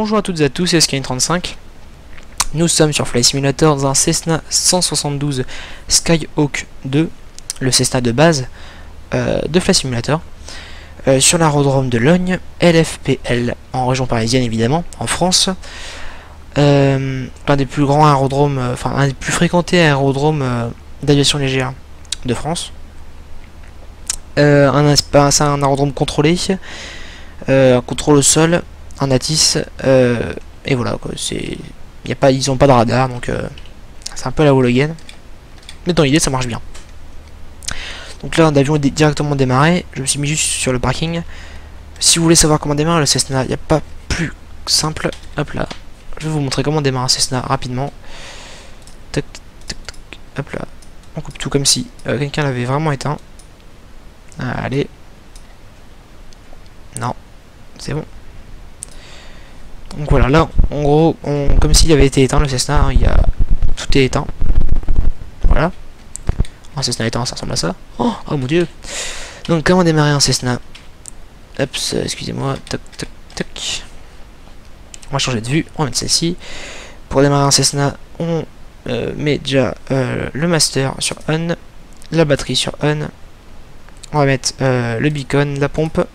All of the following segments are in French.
Bonjour à toutes et à tous, c'est Skyline35. Nous sommes sur Fly Simulator dans un Cessna 172 Skyhawk 2, le Cessna de base euh, de Fly Simulator, euh, sur l'aérodrome de Logne, LFPL, en région parisienne évidemment, en France. Euh, un des plus grands aérodromes, enfin un des plus fréquentés aérodromes d'aviation légère de France. Un, un aérodrome contrôlé, un contrôle au sol, un ATIS, euh, et voilà quoi, c'est. Y a pas, ils ont pas de radar, donc euh, c'est un peu la Hologen. Mais dans l'idée ça marche bien. Donc là l'avion est directement démarré, je me suis mis juste sur le parking. Si vous voulez savoir comment démarrer le Cessna, il n'y a pas plus simple. Hop là, je vais vous montrer comment démarrer un Cessna rapidement. Hop. On coupe tout comme si euh, quelqu'un l'avait vraiment éteint. Allez. Non, c'est bon. Donc voilà, là, en gros, on, comme s'il avait été éteint le Cessna, hein, il y a tout est éteint. Voilà. Un Cessna éteint, ça ressemble à ça. Oh, oh mon dieu. Donc comment démarrer un Cessna Hop, excusez-moi. Tac, tac, tac. On va changer de vue. On va mettre celle-ci. Pour démarrer un Cessna, on euh, met déjà euh, le master sur on, la batterie sur on. On va mettre euh, le beacon, la pompe.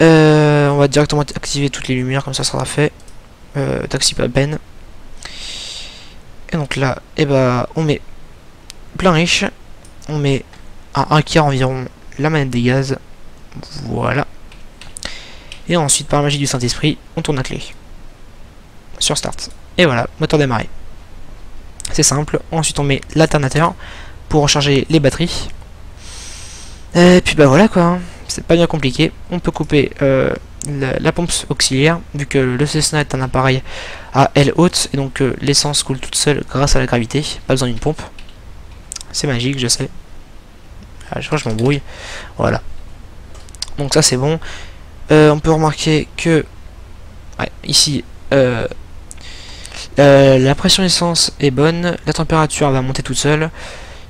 Euh, on va directement activer toutes les lumières, comme ça sera fait. Euh, taxi pas peine. Et donc là, et bah, on met plein riche. On met à un quart environ la manette des gaz. Voilà. Et ensuite, par magie du Saint-Esprit, on tourne la clé. Sur Start. Et voilà, moteur démarré. C'est simple. Ensuite, on met l'alternateur pour recharger les batteries. Et puis bah voilà quoi, c'est pas bien compliqué. On peut couper euh, la, pompe auxiliaire, vu que le Cessna est un appareil à aile haute, et donc euh, l'essence coule toute seule grâce à la gravité, pas besoin d'une pompe. C'est magique, je sais. Ah, je crois que je m'embrouille. Voilà. Donc ça c'est bon. Euh, on peut remarquer que ici euh, la pression d'essence est bonne, la température va monter toute seule.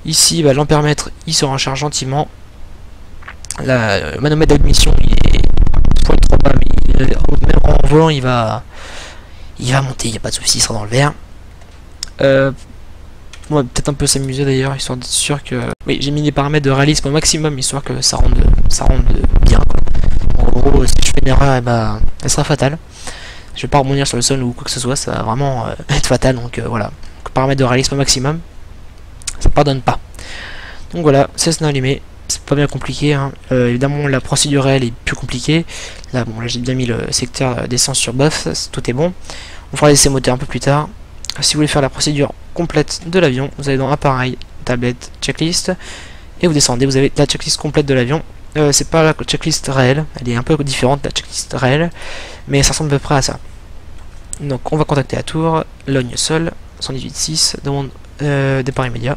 Ici, bah, l'ampèremètre il se recharge gentiment. La le manomètre d'admission il est en volant il va il va monter, il n'y a pas de souci, il sera dans le vert. Euh, on va peut-être un peu s'amuser d'ailleurs, histoire d'être sûr que. Oui, j'ai mis les paramètres de réalisme au maximum, histoire que ça rende, ça rende bien. Quoi. En gros, si je fais une erreur, eh ben, elle sera fatale. Je vais pas rebondir sur le sol ou quoi que ce soit, ça va vraiment euh, être fatal. Donc euh, voilà, paramètres de réalisme au maximum, ça pardonne pas. Donc voilà, Cessna allumé, c'est pas bien compliqué. hein. Euh, évidemment, la procédure réelle est plus compliquée. Là, bon, là j'ai bien mis le secteur d'essence sur buff, tout est bon. On fera laisser moteur un peu plus tard. Si vous voulez faire la procédure complète de l'avion, vous allez dans appareil, tablette, checklist, et vous descendez, vous avez la checklist complète de l'avion. Euh, c'est pas la checklist réelle, elle est un peu différente de la checklist réelle, mais ça ressemble à peu près à ça. Donc on va contacter à tour, logne sol, 118.6, demande euh, départ immédiat.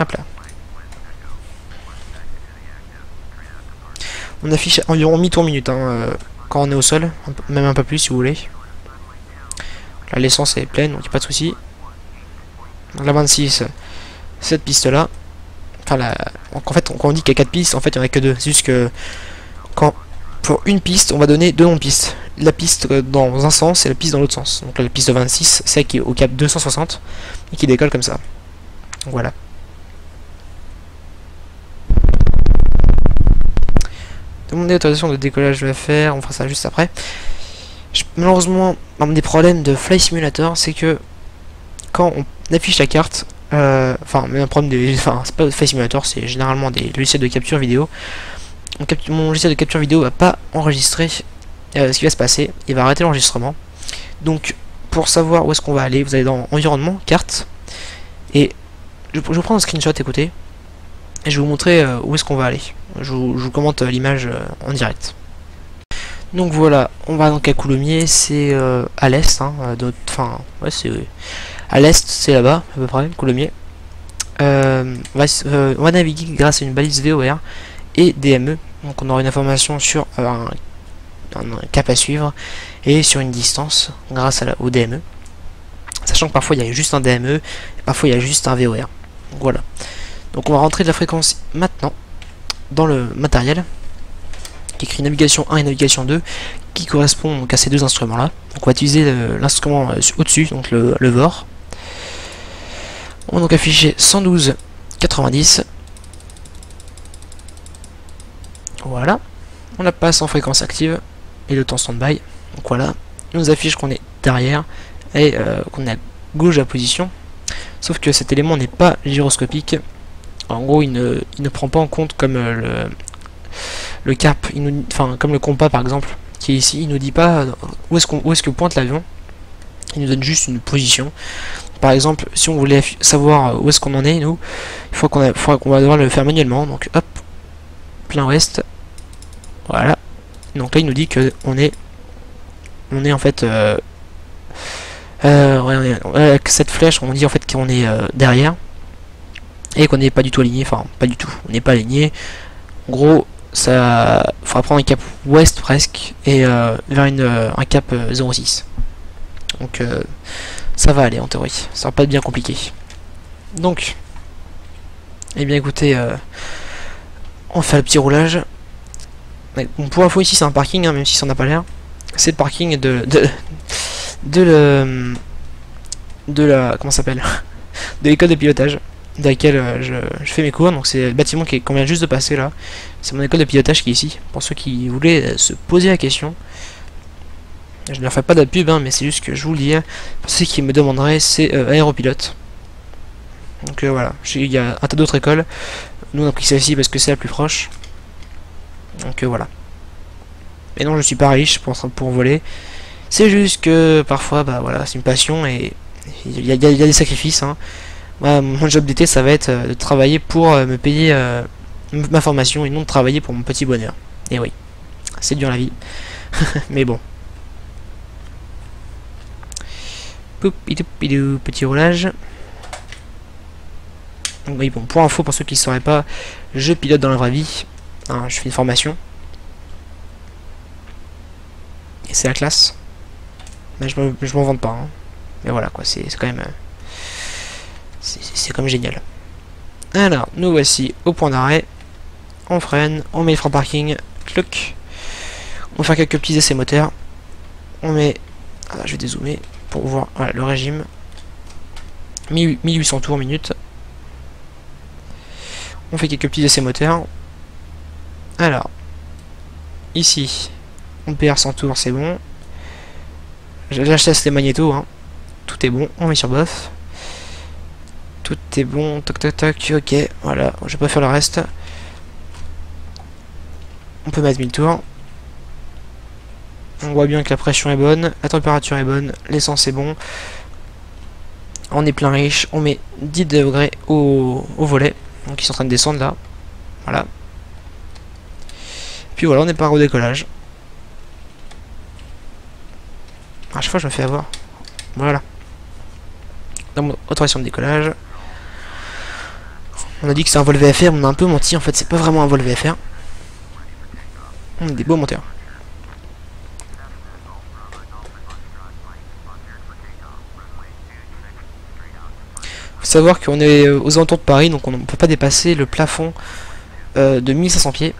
Hop là. On affiche environ mi-tour minute hein, euh, quand on est au sol, même un peu plus si vous voulez. Là l'essence est pleine, donc il a pas de souci. La 26, cette piste là. Enfin la. en fait quand on dit qu'il y a 4 pistes, en fait il n'y en a que deux. C'est juste que quand pour une piste, on va donner deux noms de pistes. La piste dans un sens et la piste dans l'autre sens. Donc la piste 26, c'est qui est au cap 260 et qui décolle comme ça. Donc voilà. Demander l'autorisation de décollage je vais faire, on fera ça juste après. Malheureusement, un des problèmes de Fly Simulator, c'est que quand on affiche la carte, euh, enfin, même un problème des. Enfin, c'est pas Fly Simulator, c'est généralement des logiciels de capture vidéo. Mon logiciel de capture vidéo va pas enregistrer euh, ce qui va se passer, il va arrêter l'enregistrement. Donc, pour savoir où est-ce qu'on va aller, vous allez dans Environnement, Carte, et je, je vous prends un screenshot, écoutez, et je vais vous montrer euh, où est-ce qu'on va aller. Je vous, commente euh, l'image euh, en direct. Donc voilà, on va donc à Coulommiers, c'est à l'est, hein, enfin, ouais, c'est à l'est, c'est là-bas, à peu près, Coulommiers. Euh, on, va, naviguer grâce à une balise VOR et DME, donc on aura une information sur un, cap à suivre et sur une distance grâce à la, au DME. Sachant que parfois il y a juste un DME, et parfois il y a juste un VOR. Voilà. Donc on va rentrer de la fréquence maintenant dans le matériel. qui écrit navigation 1 et navigation 2, qui correspond donc à ces deux instruments-là. Donc on va utiliser l'instrument euh, au-dessus, donc le, le VOR. On va donc afficher 112 90. Voilà. On la passe en fréquence active et le temps stand-by. Donc voilà. Il nous affiche qu'on est derrière et euh, qu'on est à gauche de la position. Sauf que cet élément n'est pas gyroscopique. En gros, il ne, il ne prend pas en compte comme euh, le, le cap, il nous, enfin comme le compas par exemple, qui est ici, il nous dit pas où est-ce qu'on où est-ce que pointe l'avion. Il nous donne juste une position. Par exemple, si on voulait savoir où est-ce qu'on en est, nous, il faut qu'on qu'on va devoir le faire manuellement. Donc hop, plein ouest. Voilà. Donc là, il nous dit que on est, on est en fait, euh, euh, avec cette flèche, on dit en fait qu'on est euh, derrière et qu'on n'est pas du tout aligné. Enfin, pas du tout. On n'est pas aligné. En gros, ça faudra prendre un cap ouest presque et euh, vers une, euh, un cap 06. Donc euh, ça va aller en théorie, ça va pas être bien compliqué. Donc, eh bien écoutez, euh, on fait le petit roulage. Bon, pour info ici c'est un parking, hein, même si ça n'a pas l'air. C'est le parking de de de, le, de la comment s'appelle? De l'école de pilotage de laquelle euh, je, fais mes cours. Donc c'est le bâtiment qu'on vient juste de passer là. C'est mon école de pilotage qui est ici. Pour ceux qui voulaient euh, se poser la question. Je ne leur fais pas de pub, hein, mais c'est juste que je vous le dis. Pour ceux qui me demanderaient, c'est euh, aéropilote. Donc euh, voilà, il y a un tas d'autres écoles. Nous on a pris celle-ci parce que c'est la plus proche. Donc voilà. Et non, je suis pas riche pour, pour voler. C'est juste que parfois, bah voilà, c'est une passion et il y, y a des sacrifices. Hein. Mon job d'été, ça va être euh, de travailler pour euh, me payer euh, ma formation et non de travailler pour mon petit bonheur. Et oui, c'est dur la vie. Mais bon. Petit roulage. Oui, bon, pour info, pour ceux qui ne sauraient pas, je pilote dans la vraie vie. Hein, je fais une formation. Et c'est la classe. Mais je me- je m'en vante pas. hein. Mais voilà, quoi, c'est quand même... c'est- comme génial. Alors, nous voici au point d'arrêt. On freine, on met le frein parking. Cloc. On faire quelques petits essais moteurs. On met... Ah, je vais dézoomer pour voir le régime. 1000 1800 tours minute. On fait quelques petits essais moteurs. Alors, ici, on PR 100 tours, c'est bon. J'achète les magnétos, hein. tout est bon. On met sur bof. Est bon, toc toc toc, ok, voilà, je vais pas faire le reste. On peut mettre 1000 tours. On voit bien que la pression est bonne, la température est bonne, l'essence est bon. On est plein riche, on met 10 degrés au, au volet, donc ils sont en train de descendre là. Voilà. Puis voilà, on est pas au décollage. À chaque fois, je me fais avoir. Voilà. Dans mon autorisation de décollage. On a dit que c'est un vol VFR, on a un peu menti. En fait, c'est pas vraiment un vol VFR. On a des beaux moteurs. Faut savoir qu'on est euh, aux alentours de Paris, donc on ne peut pas dépasser le plafond euh, de 1500 pieds.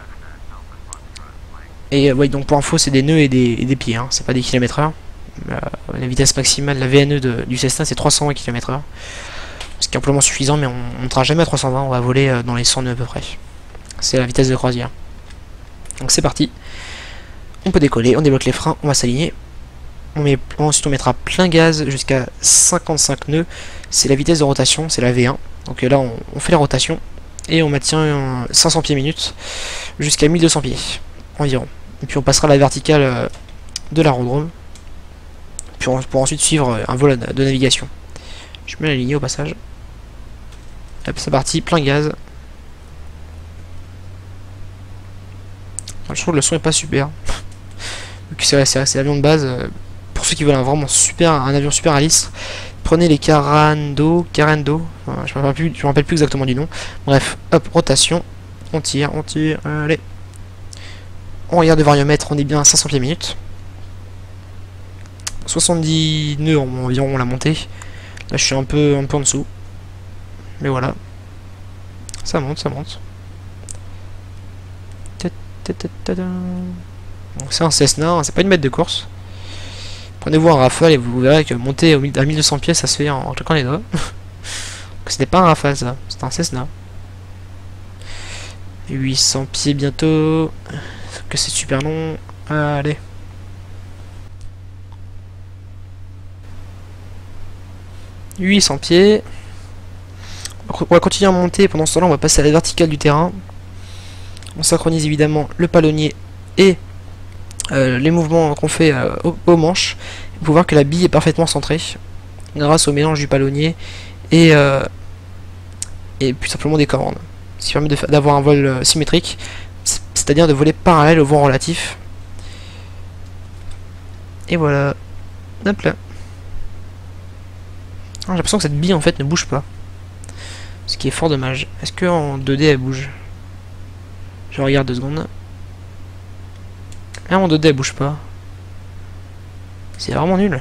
Et euh, donc pour info, c'est des nœuds et des, pieds, hein, c'est pas des kilomètres heure. Euh, la vitesse maximale, la VNE du Cessna, c'est 320 km heure. Ce qui est amplement suffisant, mais on ne montera jamais à 320, on va voler euh, dans les 100 nœuds à peu près. C'est la vitesse de croisière. Donc c'est parti. On peut décoller, on débloque les freins, on va s'aligner. On met, ensuite on mettra plein gaz jusqu'à 55 nœuds. C'est la vitesse de rotation, c'est la V1. Donc euh, là on, fait la rotation et on maintient euh, 500 pieds minutes jusqu'à 1200 pieds environ. Et puis on passera la verticale euh, de l'aérodrome puis on- pour ensuite suivre euh, un vol de navigation. Je mets la au passage. C'est parti, plein gaz. Je trouve que le son est pas super. C'est l'avion de base. euh, Pour ceux qui veulent un vraiment super, un avion super réaliste, prenez les Carando, Carando. je me rappelle plus, me rappelle plus exactement du nom. Bref, hop, rotation. On tire, on tire, allez. On regarde le variomètre, on est bien à 500 pieds minutes. 70 nœuds en- environ la montée. Là je suis un peu, un peu en dessous. Mais voilà. Ça monte, ça monte. c'est un Cessna, hein, c'est pas une bête de course. Prenez-vous un rafale et vous verrez que monter à 1200 pieds ça se fait en claquant les doigts. C'était pas un rafale ça, c'était un Cessna. 800 pieds bientôt. Que c'est super long. Allez. « 800 pieds. On va continuer à monter. Pendant ce temps-là, on va passer à la verticale du terrain. On synchronise évidemment le palonnier et euh, les mouvements qu'on fait euh, aux, manches. Vous pouvez voir que la bille est parfaitement centrée grâce au mélange du palonnier et, euh, et plus simplement des commandes. Ce qui permet d'avoir un vol symétrique, c'est-à-dire de voler parallèle au vent relatif. Et voilà. Hop là. Ah, j'ai l'impression que cette bille en fait ne bouge pas. Qui est fort dommage. Est-ce que en 2D elle bouge? Je regarde deux secondes. Ah, en 2D elle bouge pas. C'est vraiment nul.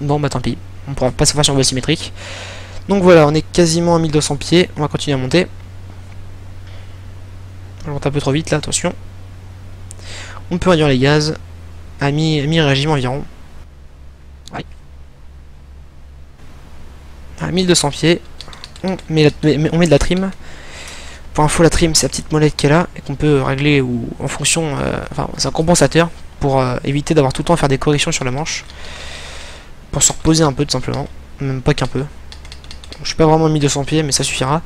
Bon bah tant pis. On pourra pas savoir sur un vol symétrique. Donc voilà, on est quasiment à 1200 pieds. On va continuer à monter. On monte un peu trop vite là, attention. On peut réduire les gaz à mi-régime environ. À 1200 pieds, on met, de la trim. Pour info, la trim, c'est la petite molette est là et qu'on peut régler ou en fonction. Euh, enfin, c'est un compensateur pour euh, éviter d'avoir tout le temps à faire des corrections sur la manche. Pour se reposer un peu, tout simplement. Même pas qu'un peu. Je suis pas vraiment à 1200 pieds, mais ça suffira.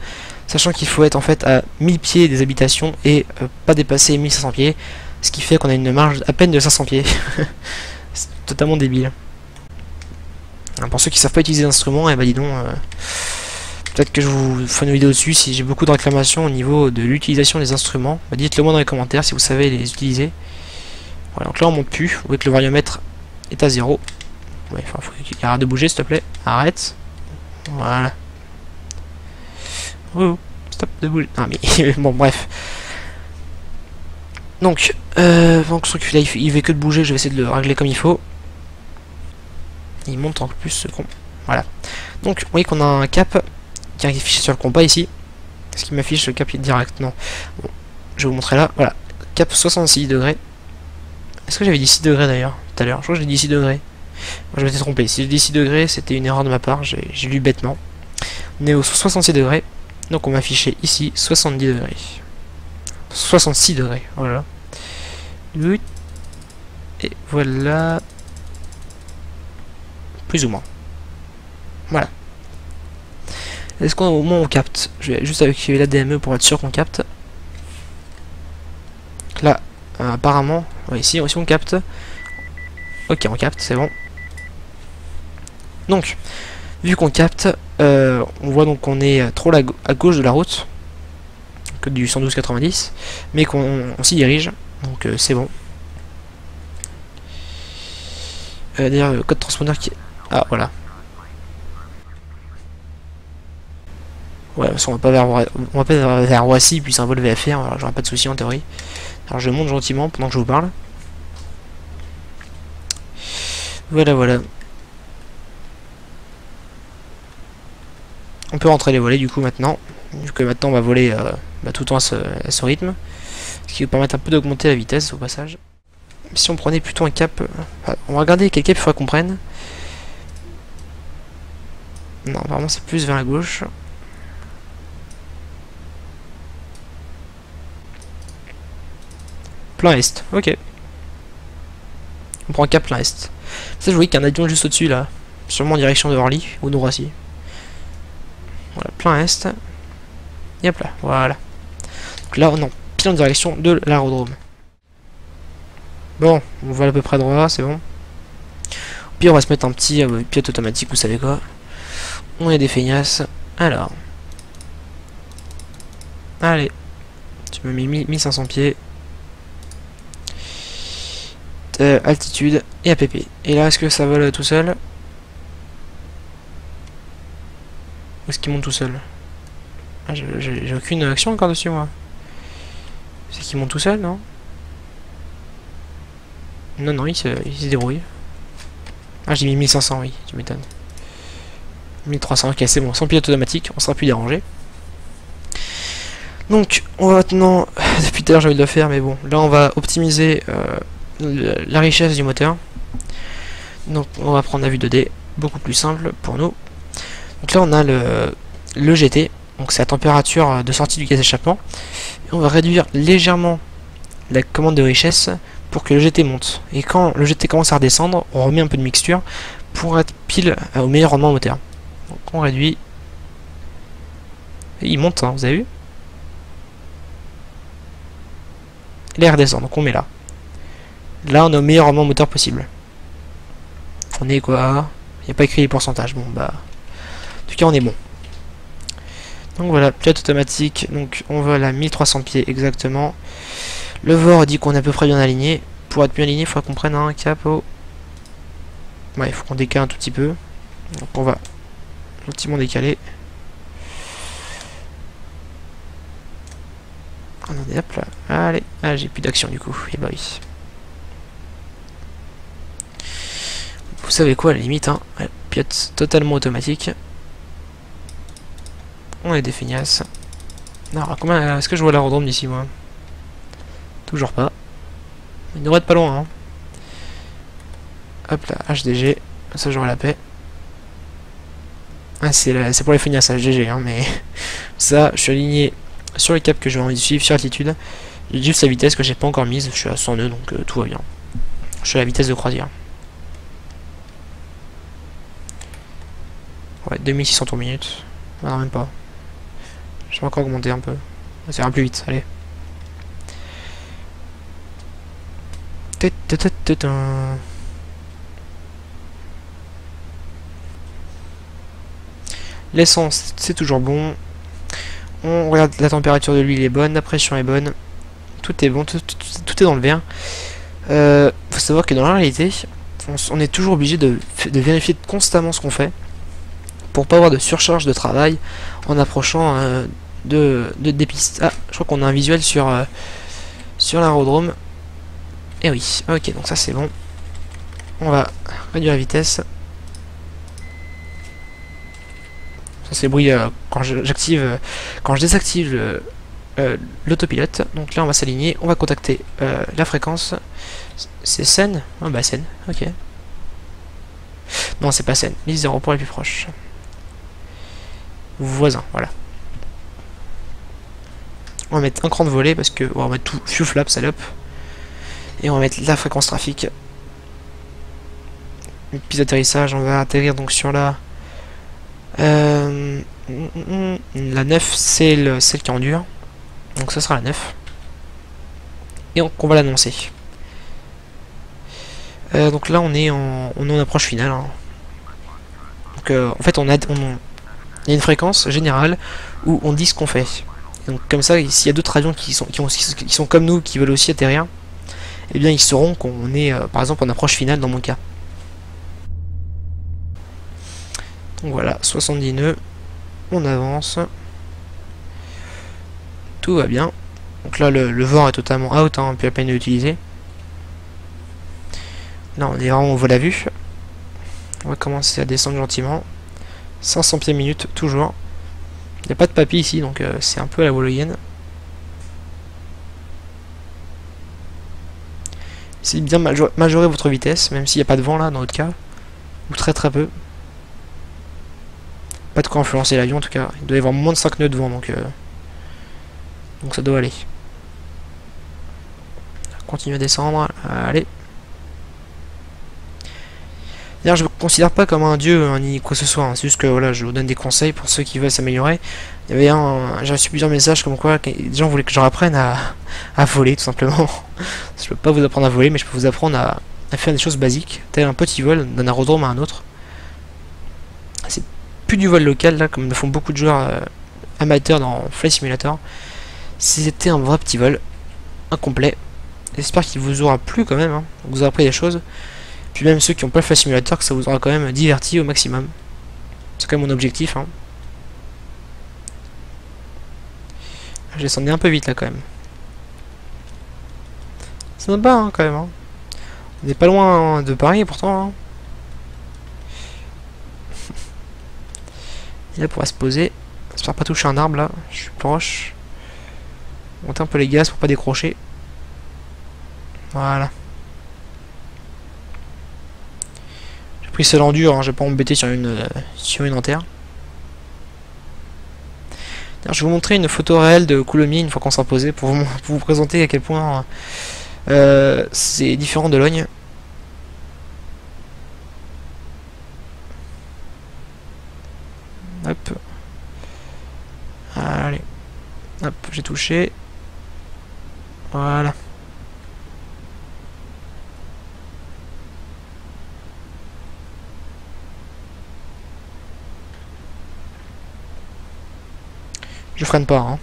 Sachant qu'il faut être en fait à 1000 pieds des habitations et euh, pas dépasser 1500 pieds. Ce qui fait qu'on a une marge à peine de 500 pieds. c'est totalement débile. pour ceux qui savent pas utiliser l'instrument, et eh ben, dis donc, Peut-être que je vous ferai une vidéo dessus si j'ai beaucoup de réclamations au niveau de l'utilisation des instruments. Bah, dites-le moi dans les commentaires si vous savez les utiliser. Voilà, donc là on monte plus. Vous voyez que le variomètre est à zéro. Ouais, enfin, faut qu'il arrête de bouger s'il te plaît. Arrête. Voilà. Oh, stop de bouger. Ah mais bon bref. Donc, euh, donc ce truc là il, il fait que de bouger, je vais essayer de le régler comme il faut. Il monte en plus ce con. Voilà. Donc vous voyez qu'on a un cap qui est affiché sur le compas ici. Est-ce qu'il m'affiche le cap direct? Non. Je vais vous montrer là. Voilà. Cap 66 degrés. Est-ce que j'avais dit 6 degrés d'ailleurs tout à l'heure? Je crois que j'ai dit 6 degrés. Moi je m'étais trompé. Si j'ai dit 6 degrés, c'était une erreur de ma part. J'ai lu bêtement. On est au 66 degrés. Donc on m'a affiché ici 70 degrés. 66 degrés. Voilà. Et voilà. Plus ou moins. Voilà. Est-ce qu'au moins on capte? Je vais juste activer la DME pour être sûr qu'on capte. Là, euh, apparemment, ici, ici on capte. Ok, on capte, c'est bon. Donc, vu qu'on capte, euh, on voit donc qu'on est trop à gauche de la route, que du 112-90, mais qu'on s'y dirige, donc euh, c'est bon. D'ailleurs, le code transpondeur qui... Ah, voilà. Ouais, on va pas vers, on va pas vers Roissy, puis c'est un vol VFR, j'aurai pas de soucis en théorie. Alors je monte gentiment pendant que je vous parle. Voilà, voilà. On peut rentrer les volets du coup maintenant. Vu que maintenant on va voler euh, bah, tout le temps à ce, rythme. Ce qui va permettre un peu d'augmenter la vitesse au passage. Si on prenait plutôt un cap... Euh, on va regarder quel cap il faudra qu'on prenne. Non, vraiment c'est plus vers la gauche. Plein est, ok. On prend cap plein est. Ça, je vois qu'il y a un avion juste au-dessus là. Sûrement en direction de Orly ou de Roissy. Voilà, plein est. Et hop là, voilà. Donc là, on est pile en direction de l'aérodrome. Bon, on voit à peu près droit, c'est bon. Puis on va se mettre un petit euh, automatique, vous savez quoi. On est des feignasses. Alors. Allez. Tu me mets 1500 pieds. Euh, altitude et APP. Et là, est-ce que ça vole tout seul Ou est-ce qu'il monte tout seul ah, J'ai aucune action encore dessus, moi. C'est qu'il monte tout seul, non Non, non, il se, il débrouille. Ah, j'ai mis 1500, oui, tu m'étonnes. 1300, ok, c'est bon. Sans pilote automatique, on sera plus dérangé. Donc, on va maintenant, depuis tout à l'heure de le faire, mais bon, là on va optimiser euh, la richesse du moteur. Donc, on va prendre la vue 2D, beaucoup plus simple pour nous. Donc là, on a le, le GT, donc c'est la température de sortie du gaz d'échappement. Et on va réduire légèrement la commande de richesse pour que le GT monte. Et quand le GT commence à redescendre, on remet un peu de mixture pour être pile au meilleur rendement moteur. Donc on réduit. Il monte, hein, vous avez vu? Il redescend, donc on met là. Là, on est au meilleur rendement moteur possible. On est quoi? Il n'y a pas écrit les pourcentages. Bon, bah. En tout cas, on est bon. Donc voilà, pilote automatique. Donc on va à 1300 pieds exactement. Le VOR dit qu'on est à peu près bien aligné. Pour être bien aligné, il faut qu'on prenne un cap au... Ouais, il faut qu'on décale un tout petit peu. Donc on va gentiment décaler. Attendez, hop là. Allez. Ah, j'ai plus d'action du coup. Et bah oui. Vous savez quoi, à la limite, hein. pilote totalement automatique. On est des feignasses. Non, combien est-ce que je vois l'aérodrome d'ici, moi? Toujours pas. Il devrait être pas loin, hein. Hop là, HDG. Ça, j'aurai la paix. Ah, c'est pour les feignasses, HDG, hein, mais... ça, je suis aligné sur les caps que j'ai envie de suivre, sur l'altitude. J'ai juste la vitesse que j'ai pas encore mise, je suis à 100 nœuds, donc euh, tout va bien. Je suis à la vitesse de croisière. Ouais, 2600 tours minute. Ah, non, même pas. Je vais encore augmenter un peu. Ça ira plus vite, allez. L'essence, c'est toujours bon. On regarde la température de l'huile est bonne, la pression est bonne. Tout est bon, tout, est dans le vert. Euh, faut savoir que dans la réalité, on, est toujours obligé de, vérifier constamment ce qu'on fait pour pas avoir de surcharge de travail en approchant euh, de, des pistes. Ah, je crois qu'on a un visuel sur, euh, sur l'aérodrome. Et eh oui, ok, donc ça c'est bon. On va réduire la vitesse. Ça c'est bruit euh, quand j'active, quand je désactive l'autopilote. Donc là on va s'aligner, on va contacter la fréquence. C'est scène Ah bah scène, ok. Non c'est pas scène, liste 0 pour les plus proches. Voisin, voilà. On va mettre un cran de volet parce que on va mettre tout fuel flap salope. Et on va mettre la fréquence trafic. Et puis d'atterrissage, on va atterrir donc sur la euh, la 9 c'est celle qui endure. Donc ça sera la 9. Et on, va l'annoncer. Euh, donc là on est en on est en approche finale. Hein. Donc euh, en fait on a on, il y a une fréquence générale où on dit ce qu'on fait. Donc comme ça, s'il y a d'autres avions qui sont, qui, sont comme nous, qui veulent aussi atterrir, eh bien ils sauront qu'on est euh, par exemple en approche finale dans mon cas. Donc voilà, 70 nœuds, on avance. Tout va bien. Donc là le, vent est totalement out, hein, on peut à peine l'utiliser. Là on est vraiment au vol à vue. On va commencer à descendre gentiment. 500 pieds minute, toujours. Il n'y a pas de papy ici, donc euh, c'est un peu la Woloyenne. C'est bien majorer votre vitesse, même s'il n'y a pas de vent là, dans notre cas. Ou très très peu. Pas de quoi influencer l'avion en tout cas. Il doit y avoir moins de 5 nœuds de vent, donc, euh, donc ça doit aller. Continue à descendre, allez. D'ailleurs, je me considère pas comme un dieu ni quoi que ce soit. Hein. C'est juste que voilà, je vous donne des conseils pour ceux qui veulent s'améliorer. Il y avait un, j'ai reçu plusieurs messages comme quoi des gens voulaient que je apprenne à, à voler tout simplement. je peux pas vous apprendre à voler, mais je peux vous apprendre à, faire des choses basiques, tel un petit vol d'un aérodrome à un autre. C'est plus du vol local là, comme le font beaucoup de joueurs euh, amateurs dans Flight Simulator. C'était un vrai petit vol, incomplet. J'espère qu'il vous aura plu quand même, hein. vous aurez appris des choses. Puis même ceux qui ont pas le simulateur, que ça vous aura quand même diverti au maximum. C'est quand même mon objectif. Hein. Je descendais un peu vite là quand même. C'est sympa hein, quand même. Hein. On n'est pas loin de Paris pourtant. Hein. Et là, pour se poser. J'espère pas toucher un arbre là. Je suis proche. Monter un peu les gaz pour pas décrocher. Voilà. Pris celle en dur, hein, je vais pas m'embêter sur une euh, sur une entière. je vais vous montrer une photo réelle de Coulommiers une fois qu'on sera posé pour vous, pour vous présenter à quel point euh, c'est différent de Logne. Hop. Allez. Hop, j'ai touché. Voilà. Freine pas. Hein.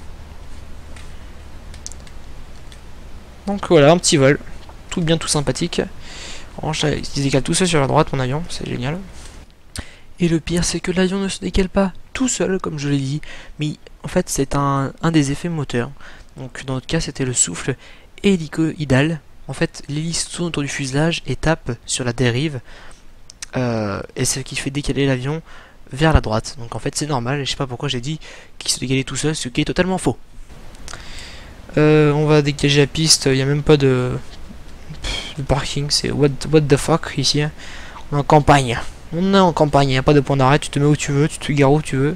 Donc voilà, un petit vol. Tout bien, tout sympathique. il se décale tout seul sur la droite, mon avion. C'est génial. Et le pire, c'est que l'avion ne se décale pas tout seul, comme je l'ai dit. Mais en fait, c'est un, des effets moteurs. Donc dans notre cas, c'était le souffle hélicoïdal. En fait, l'hélice tourne autour du fuselage et tape sur la dérive. Euh, et c'est ce qui fait décaler l'avion vers la droite. Donc en fait c'est normal, et je sais pas pourquoi j'ai dit qu'il se dégalait tout seul, ce qui est totalement faux. Euh, on va dégager la piste, il n'y a même pas de, parking, c'est what, what, the fuck ici. Hein. On est en campagne. On est en campagne, il n'y a pas de point d'arrêt, tu te mets où tu veux, tu te gares où tu veux.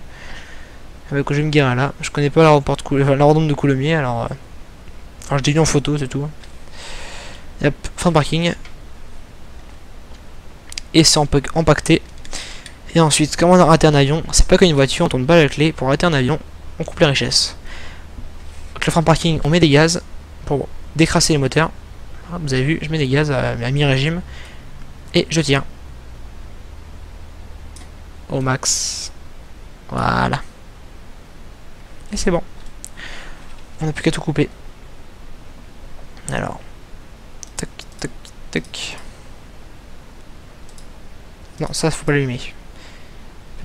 Avec je vais me garer là. Je connais pas l'aéroport de, de Coulommiers, alors... Euh, alors je dis en photo, c'est tout. Yep, fin de parking. Et c'est empaqueté et ensuite, comment on raté un avion C'est pas qu'une voiture, on tourne pas la clé. Pour arrêter un avion, on coupe les richesses. Donc le frein parking, on met des gaz pour décrasser les moteurs. Ah, vous avez vu, je mets des gaz à, mi-régime. Et je tiens. Au max. Voilà. Et c'est bon. On n'a plus qu'à tout couper. Alors. Tac, tac, tac. Non, ça, faut pas l'allumer.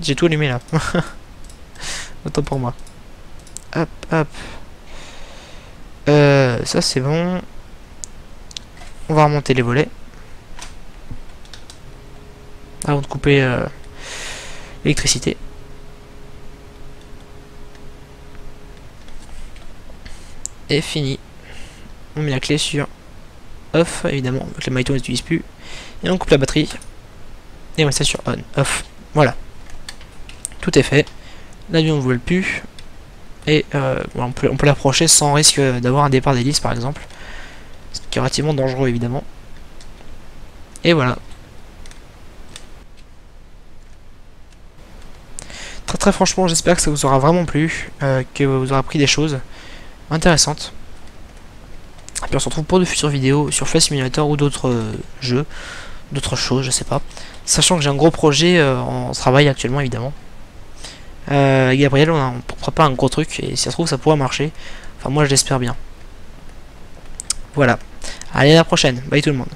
J'ai tout allumé là. Autant pour moi. Hop, hop. Euh, ça c'est bon. On va remonter les volets. Avant de couper euh, l'électricité. Et fini. On met la clé sur off, évidemment. Donc la maïton ne s'utilise plus. Et on coupe la batterie. Et on met ça sur on, off. Voilà. Tout est fait. L'avion ne vole plus. Et euh, on peut, l'approcher sans risque d'avoir un départ d'hélice par exemple. Ce qui est relativement dangereux évidemment. Et voilà. Très très franchement j'espère que ça vous aura vraiment plu. Euh, que vous aurez appris des choses intéressantes. Et puis on se retrouve pour de futures vidéos sur Flight Simulator ou d'autres euh, jeux. D'autres choses, je sais pas. Sachant que j'ai un gros projet en travail actuellement évidemment. Euh, Gabriel, on, on prépare un gros truc et si ça se trouve, ça pourrait marcher. Enfin, moi, je l'espère bien. Voilà. Allez, à la prochaine. Bye tout le monde.